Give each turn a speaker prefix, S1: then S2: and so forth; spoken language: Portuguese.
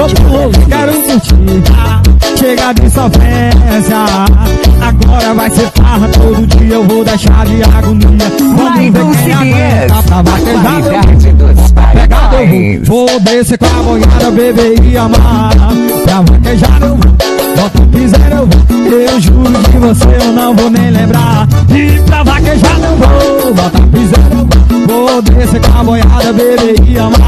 S1: vou pro quero curtir Chega de sofrência Agora vai ser farra. Todo dia eu vou deixar de agonia. Vamos ver quem aguenta pra vaquejar
S2: Qualidade
S1: Pegado eu vou Vou descer com a boiada, beber e amar. Pra vaquejar não vou. Bota o piseiro eu vou. Eu juro que você eu não vou nem lembrar. E pra vaquejar eu vou. Bota o piseiro eu vou. Vou descer com a boiada, beber e amar.